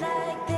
like this